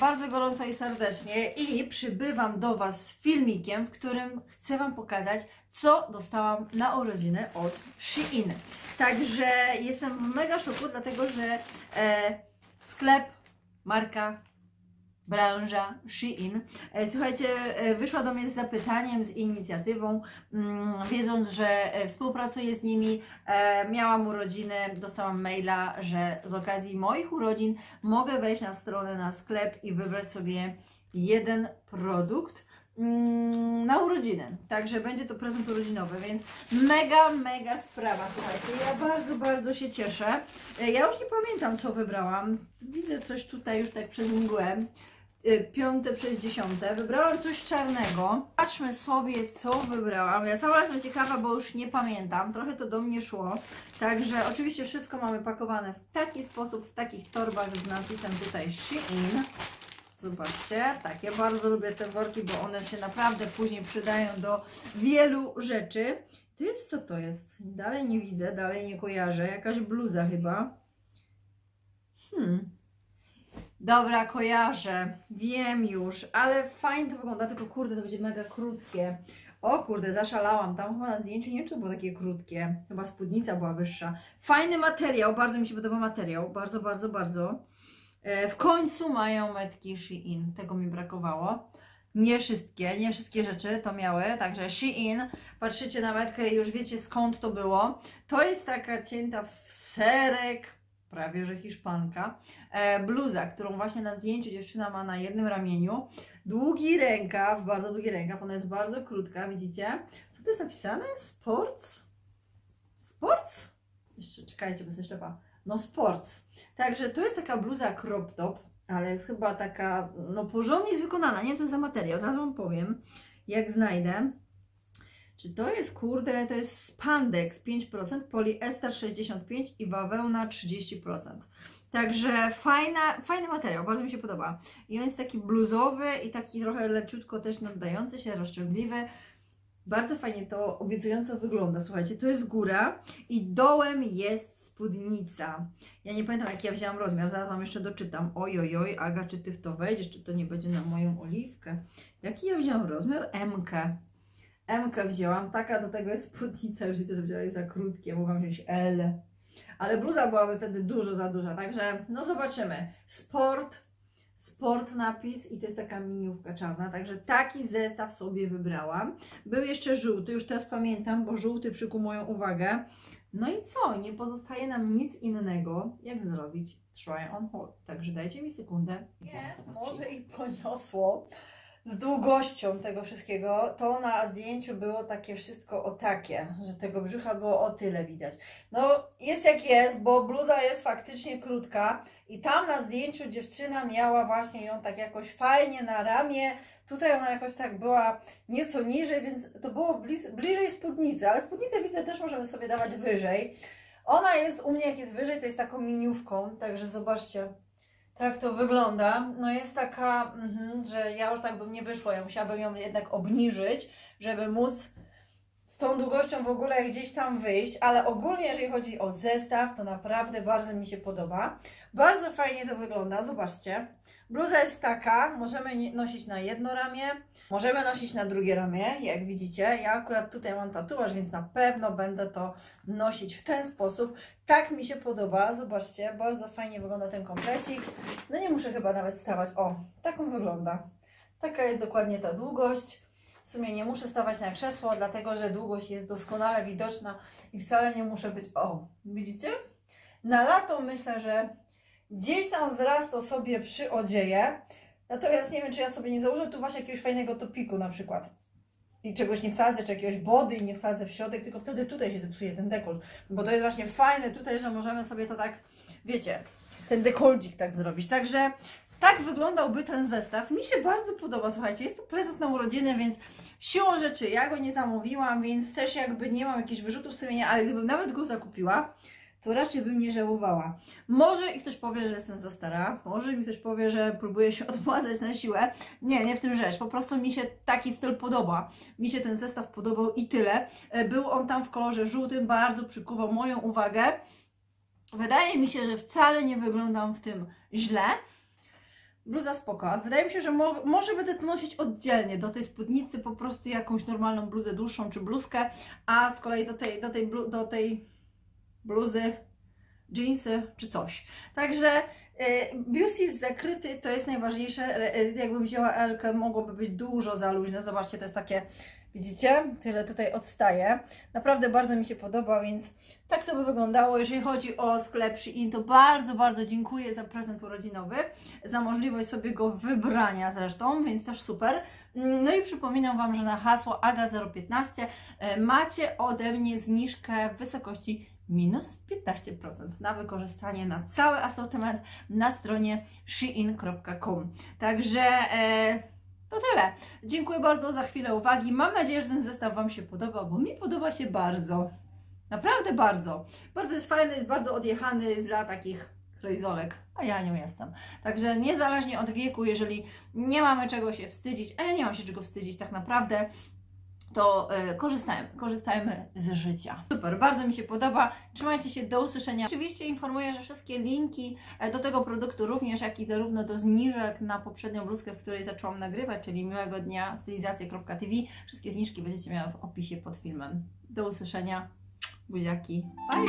bardzo gorąco i serdecznie i przybywam do Was z filmikiem, w którym chcę Wam pokazać, co dostałam na urodziny od Shein. Także jestem w mega szoku, dlatego że e, sklep, marka, branża Shein. E, Słuchajcie, e, wyszła do mnie z zapytaniem, z inicjatywą, mm, wiedząc, że e, współpracuję z nimi. Miałam urodziny, dostałam maila, że z okazji moich urodzin mogę wejść na stronę, na sklep i wybrać sobie jeden produkt mm, na urodziny. Także będzie to prezent urodzinowy, więc mega, mega sprawa, słuchajcie. Ja bardzo, bardzo się cieszę. Ja już nie pamiętam, co wybrałam. Widzę coś tutaj już tak przez mgłę. Y, Piąte przez dziesiąte. Wybrałam coś czarnego. Patrzmy sobie, co wybrałam. Ja sama jestem ciekawa, bo już nie pamiętam. Trochę to do mnie szło. Także oczywiście wszystko mamy pakowane w taki sposób, w takich torbach z napisem tutaj Shein. Zobaczcie, tak, ja bardzo lubię te worki, bo one się naprawdę później przydają do wielu rzeczy. To jest, co to jest? Dalej nie widzę, dalej nie kojarzę. Jakaś bluza chyba. Hmm. Dobra, kojarzę. Wiem już, ale fajnie to wygląda, tylko kurde, to będzie mega krótkie. O kurde, zaszalałam. Tam chyba na zdjęciu nie wiem, czy było takie krótkie. Chyba spódnica była wyższa. Fajny materiał, bardzo mi się podoba materiał. Bardzo, bardzo, bardzo. E, W końcu mają metki Shein. Tego mi brakowało. Nie wszystkie, nie wszystkie rzeczy to miały, także Shein, patrzycie na metkę i już wiecie skąd to było. To jest taka cięta w serek, prawie że hiszpanka, e, bluza, którą właśnie na zdjęciu dziewczyna ma na jednym ramieniu. Długi rękaw, bardzo długi rękaw, ona jest bardzo krótka, widzicie? Co to jest napisane? Sports? Sports? Jeszcze czekajcie, bo jestem ślepa. No sports. Także to jest taka bluza crop top, ale jest chyba taka, no porządnie jest wykonana, nie wiem co za materiał, zaraz Wam powiem, jak znajdę. Czy to jest, kurde, to jest spandex 5%, poliester 65% i bawełna 30%. Także fajna, fajny materiał, bardzo mi się podoba. I on jest taki bluzowy i taki trochę leciutko też naddający się, rozciągliwy. Bardzo fajnie to obiecująco wygląda. Słuchajcie, to jest góra i dołem jest spódnica. Ja nie pamiętam, jaki ja wzięłam rozmiar, zaraz Wam jeszcze doczytam. Oj, oj, oj, Aga, czy Ty w to wejdziesz, czy to nie będzie na moją oliwkę? Jaki ja wzięłam rozmiar? MK. MK wzięłam, taka do tego jest spódnica, już widzę, że wzięła za krótkie, mogłam wziąć L. Ale bluza byłaby wtedy dużo za duża, także no zobaczymy. Sport, sport napis i to jest taka miniówka czarna, także taki zestaw sobie wybrałam. Był jeszcze żółty, już teraz pamiętam, bo żółty przykuł moją uwagę. No i co? Nie pozostaje nam nic innego, jak zrobić try on hold. Także dajcie mi sekundę i zaraz do Was może i poniosło z długością tego wszystkiego. To na zdjęciu było takie wszystko o takie, że tego brzucha było o tyle widać. No jest jak jest, bo bluza jest faktycznie krótka i tam na zdjęciu dziewczyna miała właśnie ją tak jakoś fajnie na ramię. Tutaj ona jakoś tak była nieco niżej, więc to było bliz, bliżej spódnicy, ale spódnicę widzę też możemy sobie dawać wyżej. Ona jest u mnie jak jest wyżej, to jest taką miniówką, także zobaczcie, tak to wygląda. No jest taka, mhm, że ja już tak bym nie wyszła, ja musiałabym ją jednak obniżyć, żeby móc z tą długością w ogóle gdzieś tam wyjść, ale ogólnie jeżeli chodzi o zestaw, to naprawdę bardzo mi się podoba. Bardzo fajnie to wygląda, zobaczcie. Bluza jest taka, możemy nosić na jedno ramię, możemy nosić na drugie ramię, jak widzicie. Ja akurat tutaj mam tatuaż, więc na pewno będę to nosić w ten sposób. Tak mi się podoba, zobaczcie, bardzo fajnie wygląda ten komplecik. No nie muszę chyba nawet stawać, o, taką wygląda. Taka jest dokładnie ta długość. W sumie nie muszę stawać na krzesło, dlatego że długość jest doskonale widoczna i wcale nie muszę być. O, widzicie? Na lato myślę, że gdzieś tam zaraz to sobie przyodzieję. Natomiast nie wiem, czy ja sobie nie założę tu właśnie jakiegoś fajnego topiku na przykład. I czegoś nie wsadzę, czy jakiegoś body nie wsadzę w środek, tylko wtedy tutaj się zepsuje ten dekolt. Bo to jest właśnie fajne tutaj, że możemy sobie to tak, wiecie, ten dekolcik tak zrobić. Także tak wyglądałby ten zestaw. Mi się bardzo podoba, słuchajcie, jest to prezent na urodziny, więc siłą rzeczy ja go nie zamówiłam, więc też jakby nie mam jakichś wyrzutów sumienia, ale gdybym nawet go zakupiła, to raczej bym nie żałowała. Może i ktoś powie, że jestem za stara, może mi ktoś powie, że próbuję się odmładzać na siłę. Nie, nie w tym rzecz. Po prostu mi się taki styl podoba. Mi się ten zestaw podobał i tyle. E, Był on tam w kolorze żółtym, bardzo przykuwał moją uwagę. Wydaje mi się, że wcale nie wyglądam w tym źle. Bluza spoko. Wydaje mi się, że mo może będę to nosić oddzielnie do tej spódnicy, po prostu jakąś normalną bluzę dłuższą czy bluzkę, a z kolei do tej, do tej, blu do tej bluzy jeansy czy coś. Także y, biust jest zakryty, to jest najważniejsze. Y, jakbym wzięła Elkę, mogłoby być dużo za luźne. Zobaczcie, to jest takie, widzicie? Tyle tutaj odstaje. Naprawdę bardzo mi się podoba, więc tak to by wyglądało. Jeżeli chodzi o sklep Shein, to bardzo, bardzo dziękuję za prezent urodzinowy, za możliwość sobie go wybrania zresztą, więc też super. No i przypominam Wam, że na hasło AGA015 e, macie ode mnie zniżkę w wysokości minus 15% na wykorzystanie na cały asortyment na stronie shein.com. Także e, to tyle. Dziękuję bardzo za chwilę uwagi. Mam nadzieję, że ten zestaw Wam się podobał, bo mi podoba się bardzo. Naprawdę bardzo. Bardzo jest fajny, jest bardzo odjechany dla takich krejzolek, a ja nią jestem. Także niezależnie od wieku, jeżeli nie mamy czego się wstydzić, a ja nie mam się czego wstydzić tak naprawdę, to y, korzystajmy, korzystajmy z życia. Super, bardzo mi się podoba. Trzymajcie się, do usłyszenia. Oczywiście informuję, że wszystkie linki e, do tego produktu, również jak i zarówno do zniżek na poprzednią bluzkę, w której zaczęłam nagrywać, czyli miłego dnia stylizacja.tv, wszystkie zniżki będziecie miały w opisie pod filmem. Do usłyszenia. Buziaki. Bye!